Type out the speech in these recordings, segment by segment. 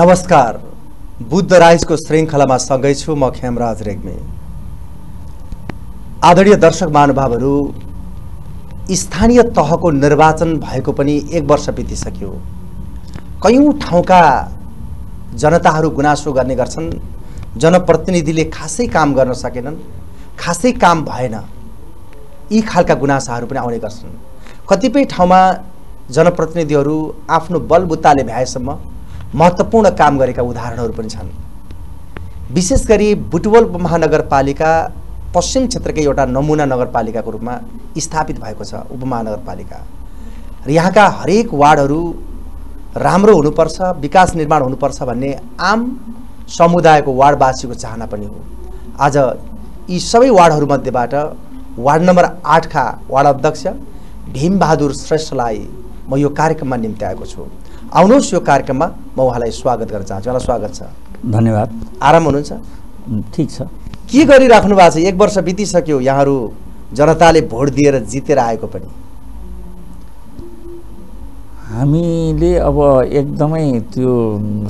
नमस्कार। बुद्ध राइजको श्रृङ्खलामा सँगै छु म खेमराज रेग्मी। आदरणीय दर्शक महानुभावहरू स्थानीय तहको निर्वाचन भएको पनि एक वर्ष बितिसक्यो। कयौँ ठाउँका जनताहरू गुनासो गर्ने गर्छन् जनप्रतिनिधिले खासै काम गर्न सकेनन् खासै काम भएन। यी खालका गुनासाहरू पनि आउने गर्छन्। कतिपय ठाउँमा जनप्रतिनिधिहरू आफ्नो बलबुत्ताले भ्याएसम्म महत्त्वपूर्ण काम गरेका उदाहरणहरू पनि छन्। विशेष गरी बुटवल उपमहानगरपालिका पश्चिम क्षेत्रकै एउटा नमुना नगरपालिकाको रूपमा स्थापित भएको छ उपमहानगरपालिका। र यहाँका हरेक वार्डहरू राम्रो हुनुपर्छ विकास निर्माण हुनुपर्छ भन्ने आम समुदायको वार्डवासीको चाहना पनि हो। आज यी सबै वार्डहरूमध्येबाट वार्ड नम्बर आठका वार्ड अध्यक्ष भीमबहादुर श्रेष्ठलाई म यो कार्यक्रममा निम्ति आएको छु। आउनुहोस् यो कार्यक्रममा। म उहाँलाई स्वागत गर्न चाहन्छु। उहाँलाई स्वागत छ। धन्यवाद। आराम हुनुहुन्छ? ठिक छ। के गरिराख्नु भएको छ? एक वर्ष बितिसक्यो यहाँहरू जनताले भोट दिएर जितेर आएको पनि। हामीले अब एकदमै त्यो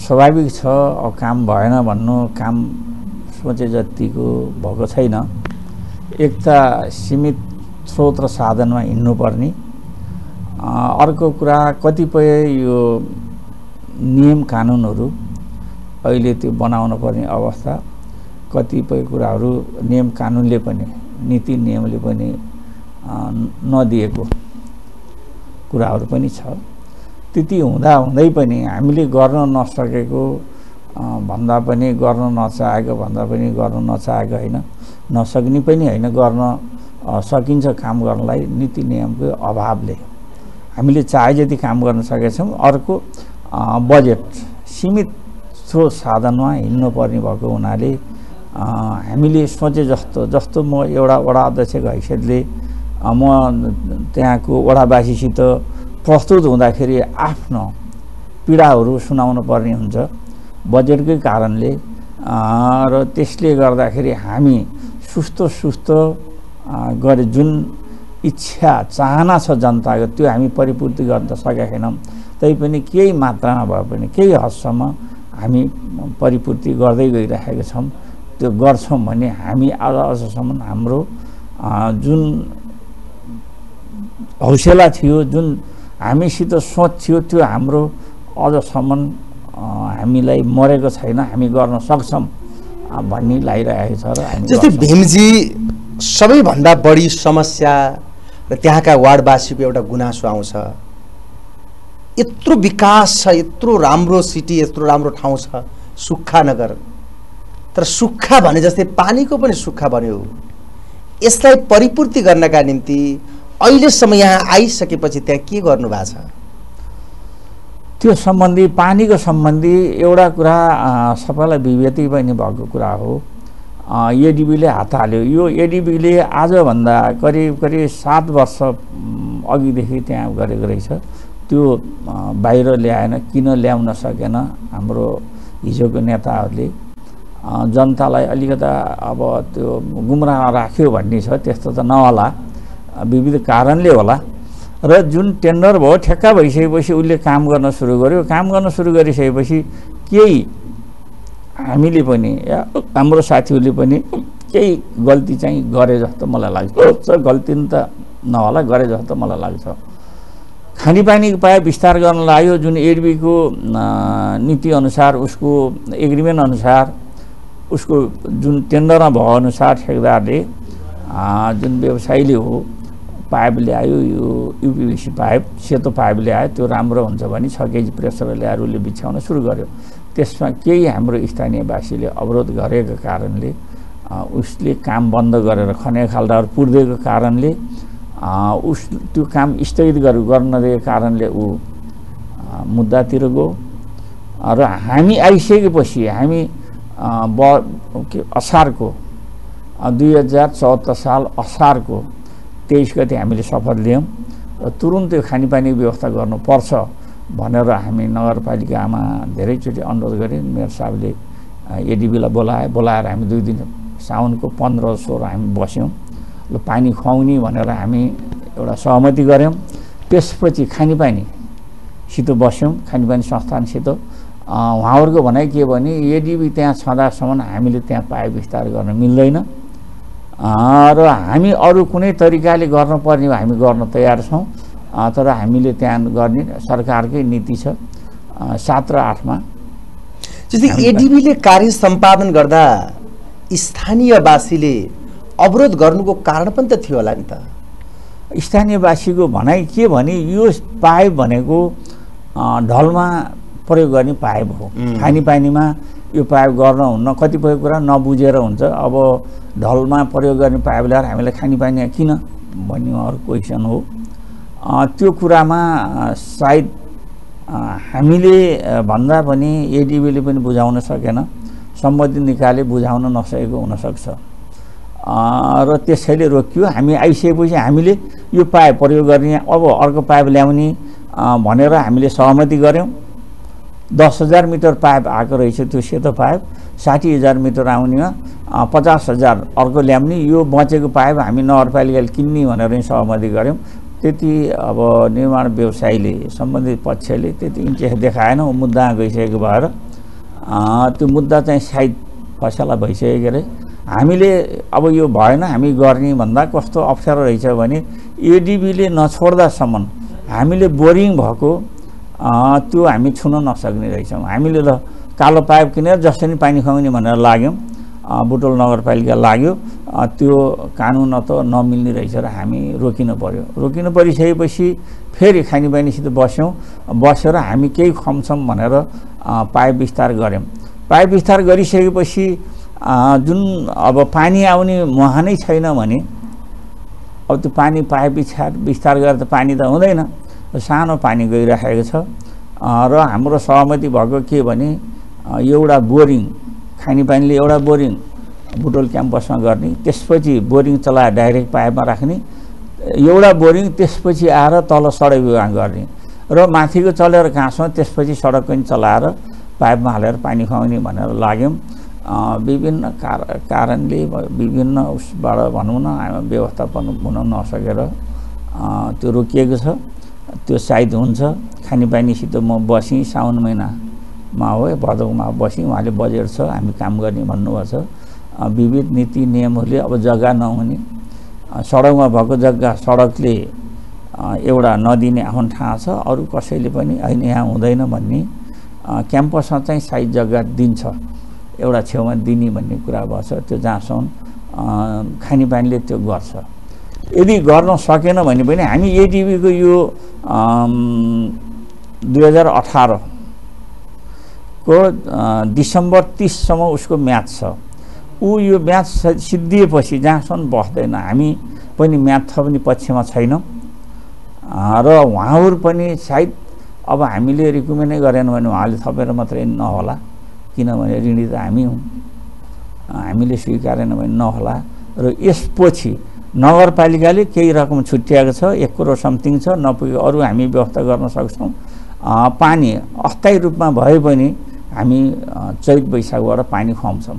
स्वाभाविक छ। अब काम भएन भन्नु काम सोचे जतिको भएको छैन। एक त सीमित स्रोत र साधनमा हिँड्नुपर्ने। अर्को कुरा कतिपय यो नियम कानुनहरू अहिले त्यो बनाउन पर्ने अवस्था कतिपय कुराहरू नियम कानुनले पनि नीति नियमले पनि नदिएको कुराहरू पनि छ। त्यति हुँदा हुँदै पनि हामीले गर्न नसकेको भन्दा पनि गर्न नचाहेको भन्दा पनि गर्न नचाहेको होइन नसक्ने पनि होइन गर्न सकिन्छ काम गर्नलाई नीति नियमको अभावले। हामीले चाहे जति काम गर्न सकेछौँ अर्को बजेट सीमित स्रोत साधनमा हिँड्नुपर्ने भएको हुनाले हामीले सोचे जस्तो जस्तो म एउटा वडा अध्यक्षको हैसियतले म त्यहाँको वडावासीसित प्रस्तुत हुँदाखेरि आफ्नो पीडाहरू सुनाउनु पर्ने हुन्छ। बजेटकै कारणले र त्यसले गर्दाखेरि हामी सुस्त सुस्त गरे जुन इच्छा चाहना छ जनताको त्यो हामी परिपूर्ति गर्न त सकेका छैनौँ तैपनि केही मात्रामा भए पनि केही हदसम्म हामी परिपूर्ति गर्दै गइरहेका छौँ त्यो गर्छौँ भने हामी आज अझसम्म हाम्रो जुन हौसला थियो जुन हामीसित सोच थियो त्यो हाम्रो अझसम्म हामीलाई मरेको छैन हामी गर्न सक्छौँ भन्ने लागिरहेको छ र जस्तै। भीमजी सबैभन्दा बढी समस्या र त्यहाँका वार्डवासीको एउटा गुनासो आउँछ। यत्रो विकास छ यत्रो राम्रो सिटी यत्रो राम्रो ठाउँ छ सुक्खा नगर तर सुक्खा भने जस्तै पानीको पनि सुक्खा बन्यो। यसलाई परिपूर्ति गर्नका निम्ति अहिलेसम्म यहाँ आइसकेपछि त्यहाँ के गर्नु भएको छ? त्यो सम्बन्धी पानीको सम्बन्धी एउटा कुरा सबैलाई विवेती पनि भएको कुरा हो। एडिबीले हात हाल्यो। यो एडिबीले आजभन्दा करिब करिब सात वर्ष अघिदेखि त्यहाँ गरेको रहेछ। त्यो बाहिर ल्याएन किन ल्याउन सकेन हाम्रो हिजोको नेताहरूले। जनतालाई अलिकता अब त्यो गुमराह राख्यो भन्ने छ त्यस्तो त नहोला। विविध कारणले होला। र जुन टेन्डर भयो ठेक्का भइसकेपछि उसले काम गर्न सुरु गर्यो। काम गर्न सुरु गरिसकेपछि केही हामीले पनि या हाम्रो साथीहरूले पनि केही गल्ती चाहिँ गरे जस्तो मलाई लाग्छ। गल्ती त नहोला गरे जस्तो मलाई लाग्छ। खानेपानीको पाइप विस्तार गर्न लाग्यो जुन एडबीको नीतिअनुसार उसको एग्रिमेन्ट अनुसार उसको जुन टेन्डरमा भएअनुसार ठेकदारले अ, जुन व्यवसायीले हो पाइप ल्यायो यो युपिभिसी पाइप सेतो पाइप ल्यायो त्यो राम्रो हुन्छ भने छ केजी प्रेसर ल्याएर उसले बिछ्याउन सुरु गर्यो। त्यसमा केही हाम्रो स्थानीयवासीले अवरोध गरेको कारणले उसले काम बन्द गरेर खने खाल्डाहरू पुर्दिएको कारणले उस त्यो काम स्थगित गर्न नदिएको कारणले ऊ मुद्दातिर गयो। र हामी आइसकेपछि हामी ब के असारको दुई हजार चौहत्तर साल असारको तेइस गति हामीले शपथ लियौँ र तुरुन्त खानेपानीको व्यवस्था गर्नुपर्छ। भनेर हामी नगरपालिकामा धेरैचोटि अनुरोध गरेँ। मेयर साहबले एडिबीलाई बोलाए बोलाएर हामी दुई दिन साउनको पन्ध्र सोह्र हामी बस्यौँ ल पानी खुवाउने भनेर हामी एउटा सहमति गऱ्यौँ। त्यसपछि खानेपानीसित बस्यौँ खानेपानी संस्थानसित उहाँहरूको भनाइ के भने एडिबी त्यहाँ छँदासम्म हामीले त्यहाँ पाइप विस्तार गर्न मिल्दैन। र हामी अरू कुनै तरिकाले गर्नुपर्ने हामी गर्न तयार छौँ। तर हामीले त्यहाँ गर्ने सरकारकै नीति छ सात र आठमा। जस्तै एडिबीले कार्य सम्पादन गर्दा स्थानीयवासीले अवरोध गर्नुको कारण पनि त थियो होला नि त। स्थानीयवासीको भनाइ के भने यो पाइप भनेको ढलमा प्रयोग गर्ने पाइप हो खानेपानीमा यो पाइप गर्न हुन्न कतिपय कुरा नबुझेर हुन्छ। अब ढलमा प्रयोग गर्ने पाइप ल्याएर हामीलाई खानेपानी किन भन्ने उहाँहरूको क्वेसन हो। त्यो कुरामा सायद हामीले भन्दा पनि एडिबीले पनि बुझाउन सकेन। सम्बन्धित निकायले बुझाउन नसकेको हुनसक्छ। र त्यसैले रोकियो। हामी आइसकेपछि हामीले यो पाइप प्रयोग गर्ने अब अर्को पाइप ल्याउने भनेर हामीले सहमति गऱ्यौँ। दस हजार मिटर पाइप आएको रहेछ त्यो सेतो पाइप। साठी हजार मिटर आउनेमा पचास हजार अर्को ल्याउने। यो बचेको पाइप हामी नगरपालिकाले किन्ने भनेर सहमति गऱ्यौँ। त्यति अब निर्माण व्यवसायीले सम्बन्धित पक्षले त्यति इन्ट्रेस्ट देखाएन मुद्दा गइसकेको भएर त्यो मुद्दा चाहिँ सायद फसला भइसकेको अरे। हामीले अब यो भएन हामी गर्ने भन्दा कस्तो अप्ठ्यारो रहेछ भने एडिबीले नछोड्दासम्म हामीले बोरिङ भएको त्यो हामी छुन नसक्ने रहेछौँ। हामीले ल कालो पाइप किनेर जसरी पानी खुवाउने भनेर लाग्यौँ। बुटोल नगरपालिका लाग्यो। त्यो कानुन त नमिल्ने रहेछ र हामी रोकिनु पऱ्यो रोकिनु परिसकेपछि फेरि खानेपानीसित बस्यौँ। बसेर हामी केही खम्छौँ भनेर पाइप विस्तार गऱ्यौँ। पाइप विस्तार गरिसकेपछि जुन अब पानी आउने मुहानै छैन भने अब त्यो पानी पाइप विस्तार विस्तार गरेर त पानी त हुँदैन। सानो पानी गइराखेको छ। र हाम्रो सहमति भएको के भने एउटा बोरिङ खानेपानीले एउटा बोरिङ बुटोल क्याम्पसमा गर्ने त्यसपछि बोरिङ चलाएर डाइरेक्ट पाइपमा राख्ने एउटा बोरिङ त्यसपछि आएर तल सडक विभाग गर्ने र माथिको चलेर घाँसमा त्यसपछि सडक पनि चलाएर पाइपमा हालेर पानी खुवाउने भनेर लाग्यौँ। विभिन्न कार कारणले विभिन्न उसबाट भनौँ न व्यवस्थापन हुन नसकेर त्यो रोकिएको छ। त्यो सायद हुन्छ। खानेपानीसित म बसेँ साउन महिनामा हो भदौमा बसेँ उहाँले बजेट छ हामी काम गर्ने भन्नुभएको छ। विविध नीति नियमहरूले अब जग्गा नहुने। सडकमा भएको जग्गा सडकले एउटा नदिने आफ्नो ठाउँ छ। अरू कसैले पनि होइन यहाँ हुँदैन भन्ने क्याम्पसमा चाहिँ साइज जग्गा दिन्छ। एउटा छेउमा दिने भन्ने कुरा भएछ त्यो जहाँसम्म खानेपानीले त्यो गर्छ। यदि गर्न सकेन भने पनि हामी एडिबीको यो दुई हजार अठारको डिसेम्बर तिससम्म उसको म्याच छ। ऊ यो म्याच सिद्धिएपछि जहाँसम्म बस्दैन हामी पनि म्याथ पनि पक्षमा छैनौँ। र उहाँहरू पनि सायद अब हामीले रिकमेन्डै गरेन भने उहाँले थपेर मात्रै नहोला किनभने ऋणी त हामी हौँ। हामीले स्वीकारेन भने नहोला। र यसपछि नगरपालिकाले केही रकम छुट्याएको छ एक करोड समथिङ छ नपुगे अरू हामी व्यवस्था गर्न सक्छौँ। पानी अस्थायी रूपमा भए पनि हामी चैत वैशाखबाट पानी खुवाउँछौँ।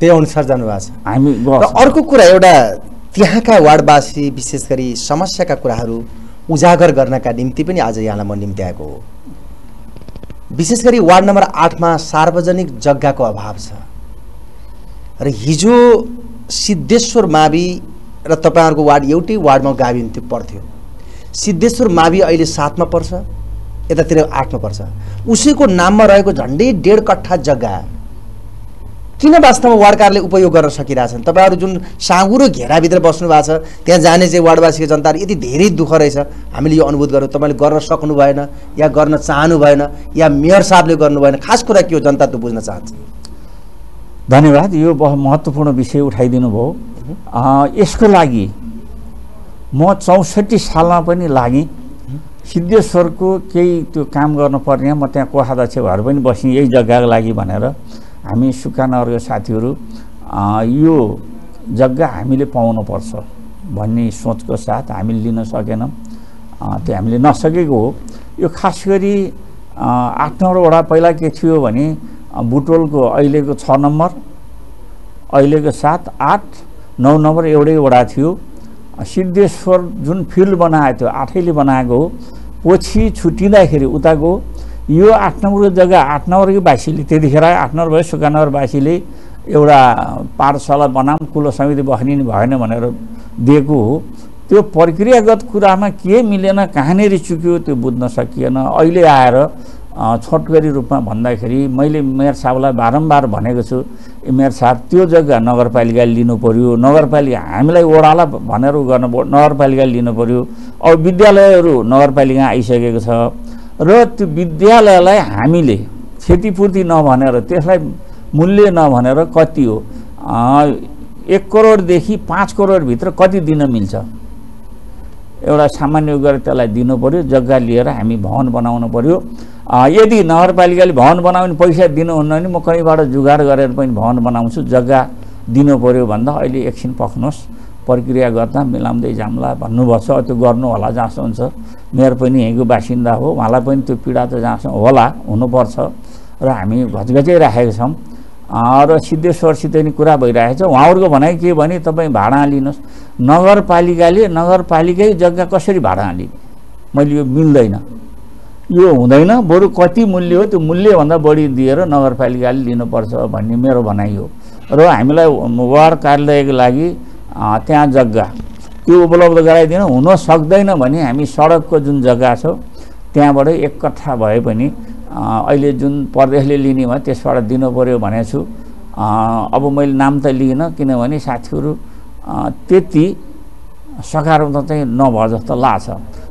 त्यही अनुसार जानुभएको छ। हामी अर्को कुरा एउटा त्यहाँका वार्डवासी विशेष गरी समस्याका कुराहरू उजागर गर्नका निम्ति पनि आज यहाँलाई म निम्ति आएको हो। विशेष गरी वार्ड नम्बर आठमा सार्वजनिक जग्गाको अभाव छ। र हिजो सिद्धेश्वर मावि र तपाईँहरूको वार्ड एउटै वार्डमा गाभिन्थ्यो पर्थ्यो। सिद्धेश्वर मावि अहिले सातमा पर्छ। यतातिर आठमा पर्छ। उसैको नाममा रहेको झन्डै डेढ कट्ठा जग्गा। किन वास्तवमा वार्ड कार्यालय उपयोग गर्न सकिरहेछन्? तपाईँहरू जुन साँगुरो घेराभित्र बस्नु भएको छ त्यहाँ जाने चाहिँ वार्डवासीको जनताहरू यति धेरै दुःख रहेछ। हामीले यो अनुभूत गऱ्यौँ तपाईँले गर्न सक्नु भएन या गर्न चाहनु भएन या मेयर साहबले गर्नु भएन। खास कुरा के हो जनता त बुझ्न चाहन्छ? धन्यवाद। यो बहुत महत्त्वपूर्ण विषय उठाइदिनु भयो। यसको लागि म चौसठी सालमा पनि लागेँ सिद्धेश्वरको केही त्यो काम गर्नुपर्ने म त्यहाँ कोषाध्यक्ष भएर पनि बसेँ यही जग्गाको लागि भनेर हामी सुकानगरका साथीहरू यो जग्गा हामीले पाउनुपर्छ भन्ने सोचको साथ हामीले लिन सकेनौँ। त्यो हामीले नसकेको हो। यो खास गरी आठ नम्बर वडा पहिला के थियो भने बुटोलको अहिलेको छ नम्बर अहिलेको सात आठ नौ नम्बर एउटै वडा थियो। सिद्धेश्वर जुन फिल्ड बनाएको थियो आठैले बनाएको हो पछि छुट्टिँदाखेरि उताको यो आठ नम्बरको जग्गा आठ नम्बरकै बासीले त्यतिखेर आठ नम्बर भयो सुकानगरवासीले एउटा पाठशाला बनाऊँ कुलो समिति बस्ने भएन भनेर दिएको हो। त्यो प्रक्रियागत कुरामा के मिलेन कहाँनिर चुक्यो त्यो बुझ्न सकिएन। अहिले आएर छोटकरी रूपमा भन्दाखेरि मैले मेयर साहबलाई बारम्बार भनेको छु "ए, मेयर साहब त्यो जग्गा नगरपालिकाले लिनु पर्यो नगरपालिका हामीलाई ओडाला लिनु पर्यो। अब विद्यालयहरू नगरपालिका आइसकेको छ र त्यो विद्यालयलाई क्षतिपूर्ति नभनेर मूल्य कति हो? एक करोडदेखि पाँच करोडभित्र कति दिन मिल्छ? एउटा सामान्य गरेर त्यसलाई दिनु पऱ्यो भवन बनाउनु पऱ्यो यदि नगरपालिकाले भवन बनाउने पैसा दिनुहुन्न भने म कहीँबाट जुगाड गरेर पनि भवन बनाउँछु जग्गा दिनु पऱ्यो भन्दा अहिले एकछिन पक्नुहोस्। प्रक्रिया गर्दा मिलाउँदै जाम्ला भन्नुभएको छ त्यो गर्नु होला जहाँसम्म हुन्छ। मेयर पनि यहीँको बासिन्दा हो उहाँलाई पनि त्यो पीडा त जहाँसम्म होला हुनुपर्छ। र हामी घचघचाइराखेका छौँ। र सिद्धेश्वरसित नि कुरा भइरहेको छ। उहाँहरूको भनाइ के भने तपाईँ भाडा लिनुहोस् नगरपालिकाले नगरपालिकै जग्गा कसरी भाडा लिने मैले यो मिल्दैन। यो हुँदैन। बरु कति मूल्य हो त्यो मूल्यभन्दा बढी दिएर नगरपालिकाले लिनुपर्छ भन्ने मेरो भनाइ हो। र हामीलाई वार्ड कार्यालयको लागि त्यहाँ जग्गा त्यो उपलब्ध गराइदिन हुन सक्दैन भने हामी सडकको जुन जग्गा छ त्यहाँबाट एक कट्ठा भए पनि अहिले जुन प्रदेशले लिने भयो त्यसबाट दिनु पऱ्यो भनेको छु। अब मैले नाम त लिइनँ किनभने साथीहरू त्यति सकारात्मक चाहिँ नभए जस्तो लाग्छ।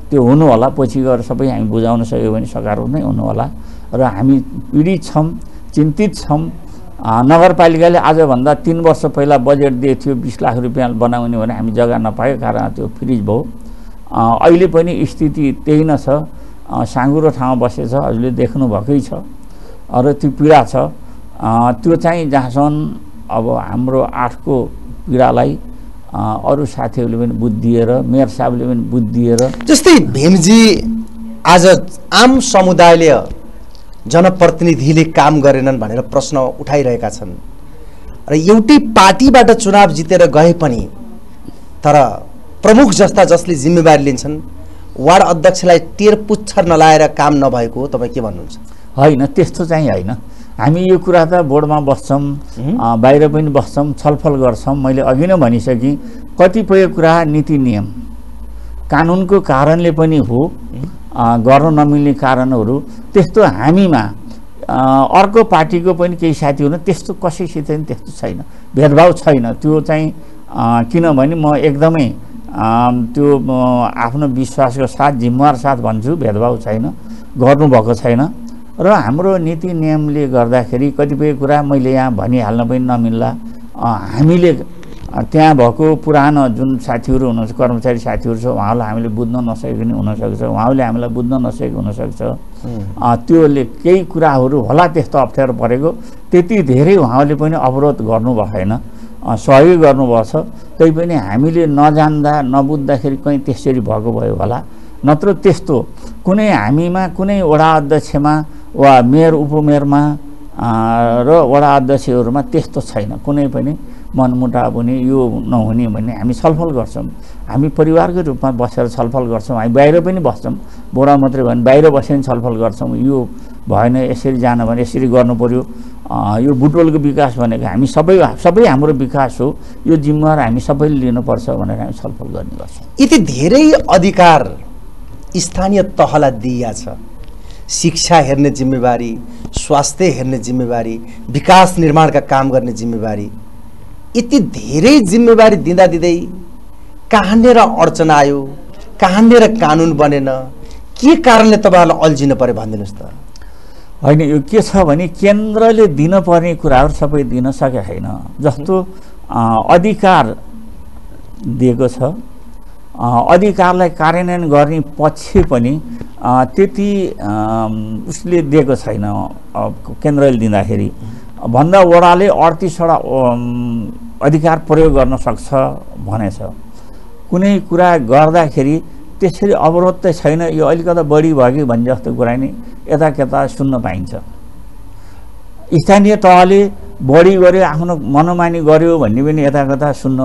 त्यो हुनु होला पछि गएर सबै हामी बुझाउन सक्यो भने सकारात्मक नै हुनु होला र हामी पीडित छौँ चिन्तित छौँ। नगरपालिकाले आजभन्दा तिन वर्ष पहिला बजेट दिएको थियो बिस लाख रुपियाँ बनाउने भने हामी जग्गा नपाएको कारण त्यो फ्रिज भयो। अहिले पनि स्थिति त्यही नै छ। साँगुरो ठाउँमा बसेछ हजुरले देख्नुभएकै छ। र त्यो पीडा छ। त्यो चाहिँ जहाँसम्म अब हाम्रो आठको पीडालाई अरू साथीहरूले पनि बुझिदिएर मेयर साहबले पनि बुझिदिएर जस्तै भीमजी आज आम समुदायले जनप्रतिनिधिले काम गरेनन् भनेर प्रश्न उठाइरहेका छन्। र एउटै पार्टीबाट चुनाव जितेर गए पनि तर प्रमुख जस्ता जसले जिम्मेवारी लिन्छन् वार्ड अध्यक्षलाई टेर पुच्छर नलाएर काम नभएको तपाईँ के भन्नुहुन्छ? होइन त्यस्तो चाहिँ होइन। हामी यो कुरा त बोर्डमा बस्छौँ बाहिर पनि बस्छौँ छलफल गर्छौँ। मैले अघि नै भनिसकेँ कतिपय कुरा नीति नियम कानुनको कारणले पनि हो गर्न नमिल्ने कारणहरू। त्यस्तो हामीमा अर्को पार्टीको पनि केही साथीहरू त्यस्तो कसैसित पनि त्यस्तो छैन। भेदभाव छैन। त्यो चाहिँ किनभने म एकदमै त्यो आफ्नो विश्वासको साथ जिम्मेवार साथ भन्छु भेदभाव छैन गर्नुभएको छैन। र हाम्रो नीति नियमले गर्दाखेरि कतिपय कुरा मैले यहाँ भनिहाल्न पनि नमिल्ला। हामीले त्यहाँ भएको पुरानो जुन साथीहरू हुनुहुन्छ कर्मचारी साथीहरू छ उहाँलाई हामीले बुझ्न नसकेको पनि हुनसक्छ। उहाँले हामीलाई बुझ्न नसकेको हुनसक्छ। त्योले केही कुराहरू होला त्यस्तो अप्ठ्यारो परेको। त्यति धेरै उहाँले पनि अवरोध गर्नु भएन अ, सहयोग गर्नुभएको छ। तै पनि हामीले नजान्दा नबुझ्दाखेरि कहीँ त्यसरी भएको भयो होला। नत्र त्यस्तो। कुनै हामीमा कुनै वडा अध्यक्षमा वा मेयर उपमेयरमा र वडा अध्यक्षहरूमा त्यस्तो छैन। कुनै पनि मनमुटाव हुने यो नहुने भन्ने हामी छलफल गर्छौँ। हामी परिवारको रूपमा बसेर छलफल गर्छौँ। हामी बाहिर पनि बस्छौँ। बोडा मात्रै भयो भने बाहिर बसेर छलफल गर्छौँ। यो भएन यसरी जान भने यसरी पऱ्यो यो बुटोलको विकास भनेको हामी सबै सबै हाम्रो विकास हो। यो जिम्मेवार हामी सबैले लिनुपर्छ भनेर हामी छलफल गर्ने गर्छौँ। यति धेरै अधिकार स्थानीय तहलाई दिइया छ। शिक्षा हेर्ने जिम्मेवारी स्वास्थ्य हेर्ने जिम्मेवारी विकास निर्माणका काम गर्ने जिम्मेवारी। यति धेरै जिम्मेवारी दिँदा दिँदै कहाँनिर अडचन आयो कहाँनिर कानुन बनेन के कारणले तपाईँहरूलाई अल्झिनु पऱ्यो भनिदिनुहोस् त। होइन यो के छ भने केन्द्रले दिनपर्ने कुराहरू सबै दिन सकेको छैन। जस्तो अधिकार दिएको छ अधिकारलाई कार्यान्वयन गर्ने पक्ष पनि त्यति उसले दिएको छैन केन्द्रले दिँदाखेरि। भन्दा वडाले अडतिसवटा अधिकार प्रयोग गर्न सक्छ भनेछ। कुनै कुरा गर्दाखेरि त्यसरी अवरोध त छैन यो अलिकता बढी भयो कि भने जस्तो कुरा नि यता कता सुन्न पाइन्छ। स्थानीय तहले बढी गर्यो आफ्नो मनोमानी गर्यो भन्ने पनि यता कता सुन्न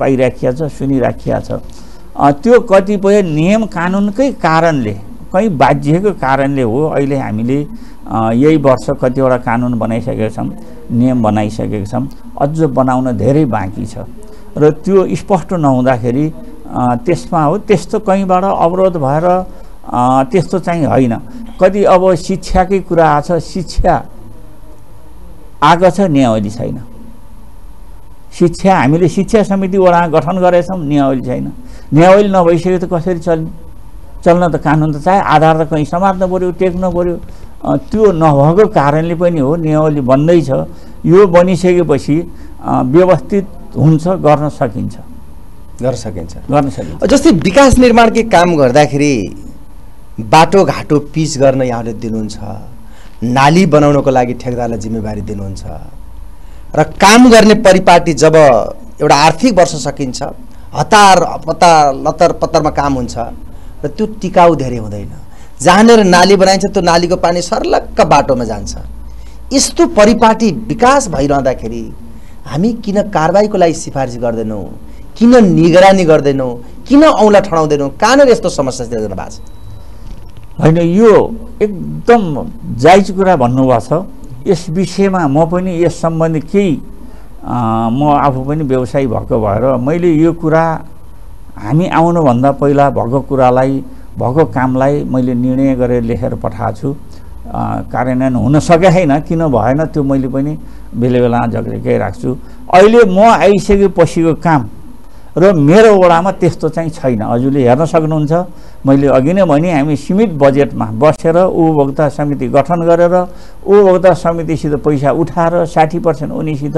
पाइराखिया छ सुनिराखिया छ। त्यो कतिपय नियम कानुनकै कारणले कहीँ बाजिएको कारणले हो अहिले हामीले यही वर्ष कतिवटा कानुन बनाइसकेका छौँ नियम बनाइसकेका छौँ अझ बनाउन धेरै बाँकी छ। र त्यो स्पष्ट नहुँदाखेरि त्यसमा हो त्यस्तो कहीँबाट अवरोध भएर त्यस्तो चाहिँ होइन। कति अब शिक्षाकै कुरा छ शिक्षा आएको छ नियावली छैन। शिक्षा हामीले शिक्षा समिति वडा गठन गरेछौँ नियावली छैन। नियावली नभइसक्यो त कसरी चल्ने चल्न त कानुन त चाहे आधार त कहीँ समात्नु पऱ्यो टेक्नु पऱ्यो त्यो नभएको कारणले पनि हो नियावली बन्दैछ यो बनिसकेपछि व्यवस्थित हुन्छ गर्न सकिन्छ। गर्न सकिन्छ। गर्न सकिन्छ। जस्तै विकास निर्माणकै काम गर्दाखेरि बाटोघाटो पिच गर्न यहाँले दिनुहुन्छ नाली बनाउनको लागि ठेकदारलाई जिम्मेवारी दिनुहुन्छ। र काम गर्ने परिपाटी जब एउटा आर्थिक वर्ष सकिन्छ हतार पतार लतर पत्तरमा काम हुन्छ र त्यो टिकाउ धेरै हुँदैन। जहाँनिर नाली बनाइन्छ त्यो नालीको पानी सर्लक्क बाटोमा जान्छ। यस्तो परिपाटी विकास भइरहँदाखेरि हामी किन कारवाहीको लागि सिफारिस गर्दैनौँ? किन निगरानी गर्दैनौँ? किन औँला ठडाउँदैनौँ? कहाँनिर यस्तो समस्या सिर्जना भएको छ? होइन यो एकदम जायज कुरा भन्नुभएको छ। यस विषयमा म पनि यस सम्बन्धी केही म आफू पनि व्यवसायी भएको भएर मैले यो कुरा हामी आउनुभन्दा पहिला भएको कुरालाई भएको कामलाई मैले निर्णय गरेर लेखेर पठाएको छु। कार्यान्वयन हुन सके छैन किन भएन त्यो मैले पनि बेला बेला झग्रेकै राख्छु। अहिले म आइसकेपछिको काम र मेरो वडामा त्यस्तो चाहिँ छैन। हजुरले हेर्न सक्नुहुन्छ मैले अघि नै भने हामी सीमित बजेटमा बसेर उपभोक्ता समिति गठन गरेर उपभोक्ता समितिसित पैसा उठाएर साठी पर्सेन्ट उनीसित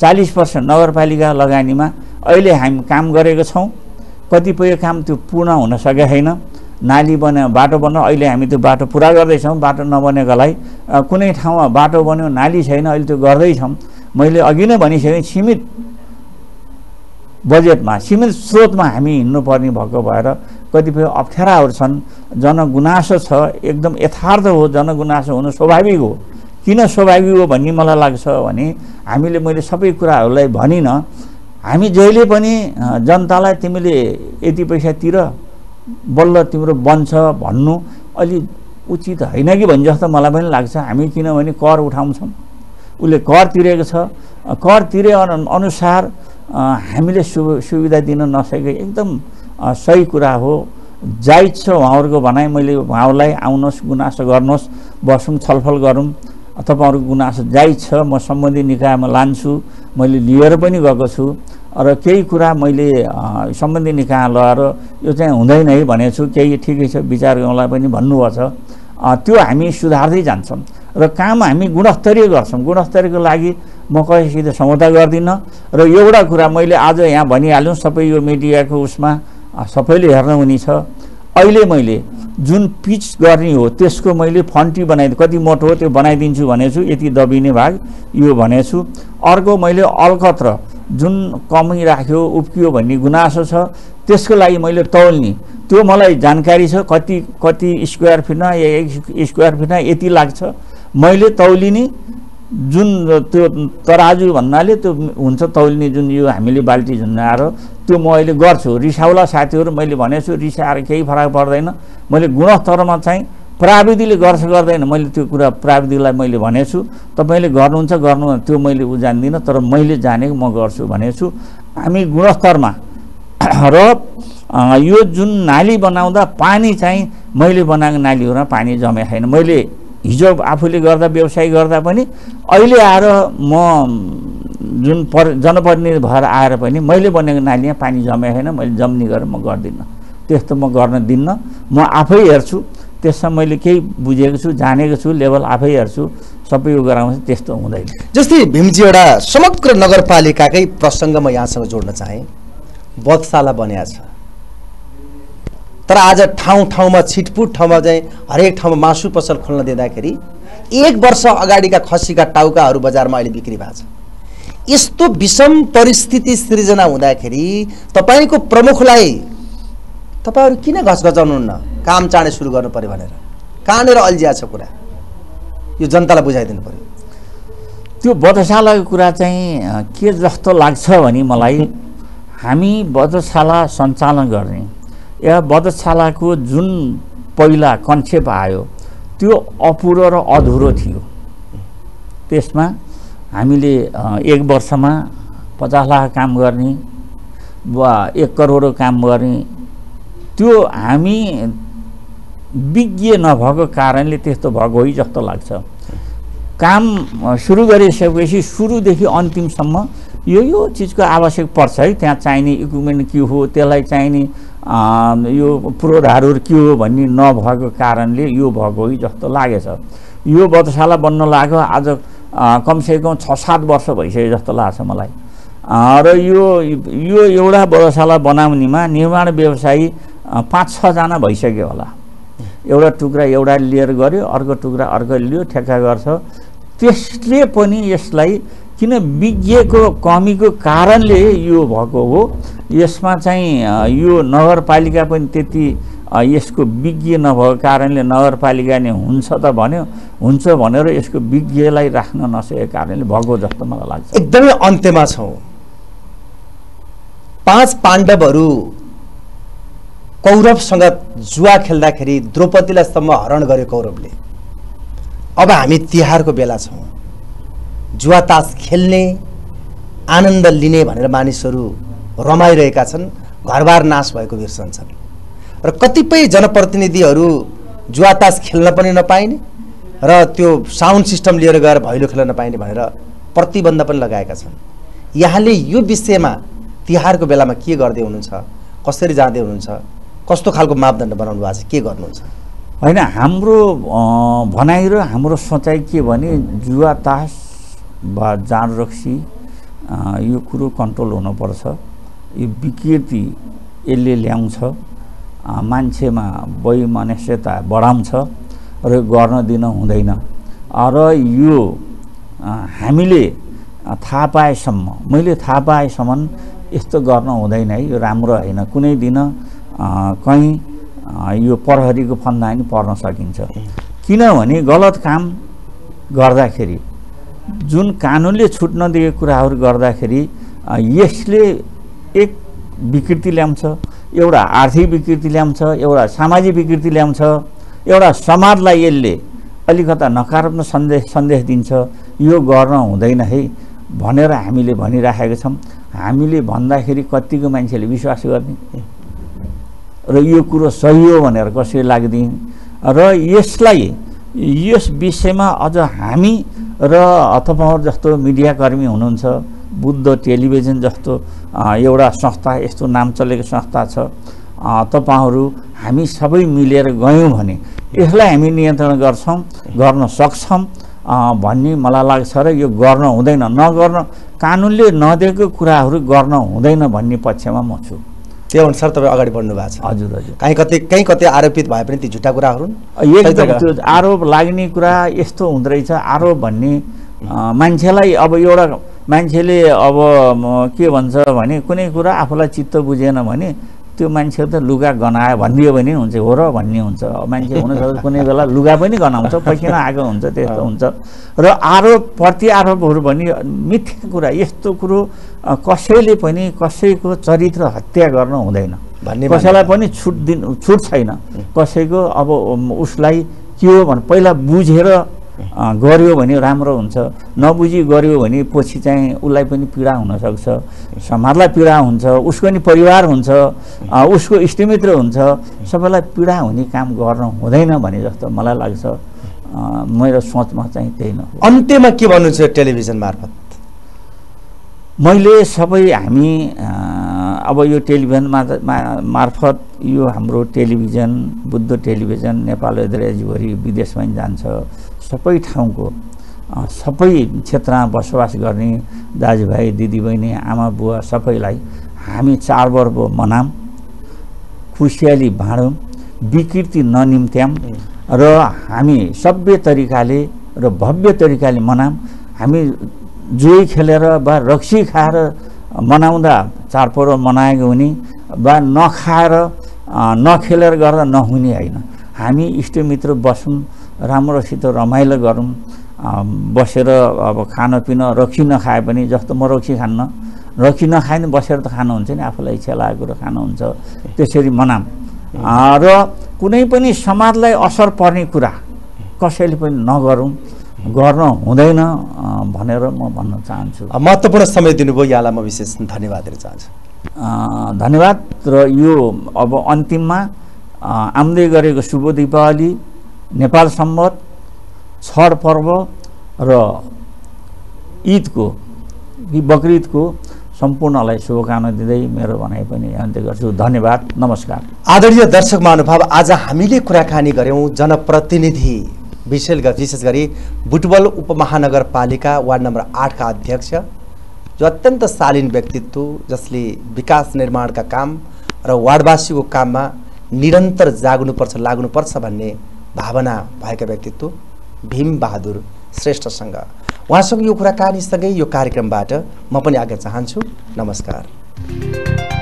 चालिस पर्सेन्ट नगरपालिका लगानीमा अहिले हामी काम गरेको छौँ। कतिपय काम त्यो पूर्ण हुन सकेको छैन। नाली बन्यो बाटो बन्यो अहिले हामी त्यो बाटो पुरा गर्दैछौँ। बाटो नबनेकोलाई कुनै ठाउँमा बाटो बन्यो नाली छैन अहिले त्यो गर्दैछौँ। मैले अघि नै भनिसकेँ सीमित बजेटमा सीमित स्रोतमा हामी हिँड्नुपर्ने भएको भएर कतिपय अप्ठ्याराहरू छन्। जनगुनासो छ एकदम यथार्थ हो जनगुनासो हुनु स्वाभाविक हो। किन स्वाभाविक हो भन्ने मलाई लाग्छ भने हामीले मैले सबै कुराहरूलाई भनिनँ। हामी जहिले पनि जनतालाई तिमीले यति पैसा तिर बल्ल तिम्रो बन्छ भन्नु अलि उचित होइन कि भन्ने जस्तो मलाई पनि लाग्छ। हामी किनभने कर उठाउँछौँ। उसले कर तिरेको छ। कर तिरे अनुसार हामीले सु सुविधा दिन नसके एकदम सही कुरा हो। जायज छ उहाँहरूको भनाइ मैले उहाँहरूलाई आउनुहोस् गुनासो गर्नुहोस् बसौँ छलफल गरौँ। तपाईँहरूको गुनासो जायज छ म सम्बन्धित निकायमा लान्छु मैले लिएर पनि गएको छु। र केही कुरा मैले सम्बन्धित निकाय लगाएर यो चाहिँ हुँदैन है भनेको छु। केही ठिकै छ विचार गर्नलाई पनि भन्नुभएको छ। त्यो हामी सुधार्दै जान्छौँ। र काम हामी गुणस्तरीय गर्छौँ। गुणस्तरीयको लागि म कसैसित समझौता गर्दिनँ। र एउटा कुरा मैले आज यहाँ भनिहाल्नु सबै यो मिडियाको उसमा सबैले हेर्न हुने छ। अहिले मैले जुन पिच गर्ने हो त्यसको मैले फन्टी बनाइदिएँ कति मोटो हो त्यो बनाइदिन्छु भनेको छु यति दबिने भाग यो भनेको छु अर्को मैले अलकत्र जुन कमी राख्यो उब्कियो भन्ने गुनासो छ त्यसको लागि मैले तौल्ने। त्यो मलाई जानकारी छ कति कति स्क्वायर फिटमा या एक स्क्वायर फिटमा यति लाग्छ। मैले तौलिने जुन त्यो तराजु भन्नाले त्यो हुन्छ तौलिने जुन यो हामीले बाल्टी झुन्डाएर त्यो म अहिले गर्छु। रिसाउला साथीहरू मैले भनेको छु रिसाएर केही फरक पर्दैन। मैले गुणस्तरमा चाहिँ प्राविधिले गर्छ गर्दैन। मैले त्यो कुरा प्राविधिकलाई मैले भनेको छु तपाईँले गर्नुहुन्छ गर्नु त्यो मैले उ जान्दिनँ तर मैले जानेको म गर्छु भनेको छु हामी गुणस्तरमा र यो जुन नाली बनाउँदा पानी चाहिँ मैले बनाएको नालीहरूमा पानी जमेको छैन। मैले हिजो आफूले गर्दा व्यवसाय गर्दा पनि अहिले आएर म जुन पर जनप्रतिनिधि भएर आएर पनि मैले बनेको नालीमा पानी जमेको छैन मैले जम्नी गरेर म गर्दिनँ। त्यस्तो म गर्न दिन्न। म आफै हेर्छु। त्यसमा मैले केही बुझेको छु जानेको छु लेभल आफै हेर्छु। सबै यो गराउँछ त्यस्तो हुँदैन। जस्तै भीमजी एउटा समग्र नगरपालिकाकै प्रसङ्ग म यहाँसँग जोड्न चाहेँ। बधशाला बनिया छ। तर आज ठाउँ ठाउँमा छिटपुट ठाउँमा चाहिँ हरेक ठाउँमा मासु पसल खोल्न दिँदाखेरि एक वर्ष अगाडिका खसीका टाउकाहरू बजारमा अहिले बिक्री भएको छ। यस्तो विषम परिस्थिति सृजना हुँदाखेरि तपाईँको प्रमुखलाई तपाईँहरू किन घचघचाउनुहुन्न काम चाँडै सुरु गर्नु पऱ्यो भनेर। कहाँनिर अल्झिया छ कुरा? यो जनतालाई बुझाइदिनु पऱ्यो त्यो बधशालाको कुरा चाहिँ के जस्तो लाग्छ भने मलाई हामी बधशाला सञ्चालन गर्ने। या बधशालाको जुन पहिला कन्सेप्ट आयो त्यो अपुरो र अधुरो थियो। त्यसमा हामीले एक वर्षमा पचास लाख काम गर्ने वा एक करोड काम गर्ने त्यो हामी विज्ञ नभएको कारणले त्यस्तो भएको है जस्तो लाग्छ। काम सुरु गरिसकेपछि सुरुदेखि अन्तिमसम्म यो यो चिजको आवश्यक पर्छ है। त्यहाँ चाहिने इक्विपमेन्ट के हो त्यसलाई चाहिने यो पूर्वधारहरू के हो भन्ने नभएको कारणले यो भएको है जस्तो लागेछ। यो व्रतशाला बन्न लाग्यो आज कमसेकम छ सात वर्ष भइसक्यो जस्तो लाग्छ मलाई। र यो यो एउटा व्रतशाला बनाउनेमा निर्माण व्यवसायी पाँच छजना भइसक्यो होला। एउटा टुक्रा एउटा लिएर गऱ्यो अर्को टुक्रा अर्को लियो ठेक्का गर्छ। त्यसले पनि यसलाई किन विज्ञको कमीको कारणले यो भएको हो? यसमा चाहिँ यो नगरपालिका पनि त्यति यसको विज्ञ नभएको कारणले नगरपालिकाले हुन्छ त भन्यो। हुन्छ भनेर यसको विज्ञलाई राख्न नसकेको कारणले भएको जस्तो मलाई लाग्छ। एकदमै अन्त्यमा छौँ। पाँच पाण्डवहरू कौरवसँग जुवा खेल्दाखेरि द्रौपदीलाई सम्म हरण गर्यो कौरवले। अब हामी तिहारको बेला छौँ। जुवा तास खेल्ने आनन्द लिने भनेर मानिसहरू रमाइरहेका छन् घरबार नाश भएको बिर्सन्छन् र कतिपय जनप्रतिनिधिहरू जुवा तास खेल्न पनि नपाइने र त्यो साउन्ड सिस्टम लिएर गएर भैलो खेल्न नपाइने भनेर प्रतिबन्ध पनि लगाएका छन्। यहाँले यो विषयमा तिहारको बेलामा के गर्दै हुनुहुन्छ कसरी जाँदै हुनुहुन्छ कस्तो खालको मापदण्ड बनाउनु भएको छ के गर्नुहुन्छ? होइन हाम्रो भनाइ र हाम्रो सोचाइ के भने जुवा तास वा जाँड रक्सी यो कुरो कन्ट्रोल हुनुपर्छ यो विकृति यसले ल्याउँछ। मान्छेमा वैमनस्यता बढाउँछ र गर्न दिन हुँदैन। र यो हामीले थाहा पाएसम्म मैले थाहा पाएसम्म यस्तो गर्न हुँदैन। है यो राम्रो होइन। कुनै दिन कहीँ यो प्रहरीको फन्दा पनि पर्न सकिन्छ। किनभने गलत काम गर्दाखेरि जुन कानुनले छुट नदिएको कुराहरू गर्दाखेरि यसले एक विकृति ल्याउँछ एउटा आर्थिक विकृति ल्याउँछ एउटा सामाजिक विकृति ल्याउँछ एउटा समाजलाई यसले अलिकता नकारात्मक सन्देश सन्देश दिन्छ। यो गर्न हुँदैन है भनेर हामीले भनिराखेका छौँ। हामीले भन्दाखेरि कतिको मान्छेले विश्वास गर्ने? र यो कुरो सही हो भनेर कसरी लाग्दैन? र यसलाई यस विषयमा अझ हामी र तपाईँहरू जस्तो मिडियाकर्मी हुनुहुन्छ बुद्ध टेलिभिजन जस्तो एउटा संस्था यस्तो नाम चलेको संस्था छ तपाईँहरू हामी सबै मिलेर गयौँ भने यसलाई हामी नियन्त्रण गर्छौँ गर्न सक्छौँ भन्ने मलाई लाग्छ र यो गर्न हुँदैन नगर्न कानुनले नदिएको कुराहरू गर्न हुँदैन भन्ने पक्षमा म छु। त्यो अनुसार तपाईँ अगाडि बढ्नु भएको छ। हजुर हजुर। कहीँ कतै कहीँ कतै आरोपित भए पनि ती झुटा कुराहरू। एकदम। त्यो आरोप लाग्ने कुरा यस्तो हुँदो रहेछ आरोप भन्ने मान्छेलाई अब एउटा मान्छेले अब के भन्छ भने कुनै कुरा आफूलाई चित्त बुझेन भने त्यो मान्छे त लुगा गनायो भनिदियो भने हुन्छ हो र भन्ने हुन्छ। मान्छे हुनसक्छ कुनै बेला लुगा पनि गनाउँछ पसिना आएको हुन्छ त्यस्तो हुन्छ। र आरोप प्रति आरोपहरू भने मिथ्या कुरा यस्तो कुरो कसैले पनि कसैको चरित्र हत्या गर्न हुँदैन। भन्ने कसैलाई। पनि छुट दिन छुट छैन। कसैको अब उसलाई के हो भने पहिला बुझेर गर्यो भने राम्रो हुन्छ। नबुझी गर्यो भने पछि चाहिँ उसलाई पनि पीडा हुनसक्छ समाजलाई पीडा हुन्छ उसको नि परिवार हुन्छ उसको इष्टमित्र हुन्छ। सबैलाई पीडा हुने काम गर्न हुँदैन भने जस्तो मलाई लाग्छ। मेरो सोचमा चाहिँ त्यही न अन्त्यमा के भन्नुहुन्छ टेलिभिजन मार्फत? मैले सबै हामी अब यो टेलिभिजन मार्फत यो हाम्रो टेलिभिजन बुद्ध टेलिभिजन नेपाल अधिराज्यभरि विदेशमा पनि जान्छ। सबै ठाउँको सबै क्षेत्रमा बसोबास गर्ने दाजुभाइ दिदीबहिनी आमा बुवा सबैलाई हामी चाडपर्व मनाऊँ खुसियाली बाँडौँ विकृति ननिम्त्याम र हामी सभ्य तरिकाले र भव्य तरिकाले मनाऊँ हामी जुई खेलेर वा रक्सी खाएर मनाउँदा चाडपर्व मनाएको हुने वा नखाएर नखेलेर गर्दा नहुने होइन। हामी इष्टमित्र बसौँ राम्रोसित रमाइलो गरौँ। बसेर अब खानपिन रक्सी नखाए पनि जस्तो म रक्सी खान्न। रक्सी नखाए पनि बसेर त खानुहुन्छ नि आफूलाई इच्छा लागेको कुरो खानुहुन्छ त्यसरी मनाऊँ अ, र कुनै पनि समाजलाई असर पर्ने कुरा कसैले पनि नगरौँ। गर्न हुँदैन भनेर म भन्न चाहन्छु। महत्त्वपूर्ण समय दिनुभयो यहाँलाई म विशेष धन्यवाद दिन चाहन्छु। धन्यवाद। र यो अब अन्तिममा आउँदै गरेको शुभ दीपावली नेपाल सम्मत छठ पर्व र ईदको कि बकरिदको सम्पूर्णलाई शुभकामना दिँदै मेरो भनाइ पनि अन्त्य गर्छु। धन्यवाद। नमस्कार। आदरणीय दर्शक महानुभाव आज हामीले कुराकानी गऱ्यौँ जनप्रतिनिधि। विशेष ग- विशेष गरी बुटवल उपमहानगरपालिका वार्ड नम्बर आठका अध्यक्ष जो अत्यन्त शालीन व्यक्तित्व जसले विकास निर्माणका काम र वार्डवासीको काममा निरन्तर जाग्नुपर्छ लाग्नुपर्छ भन्ने भावना भएका व्यक्तित्व भीमबहादुर श्रेष्ठसँग। उहाँसँग यो कुराकानीसँगै यो कार्यक्रमबाट म पनि आज चाहन्छु। नमस्कार।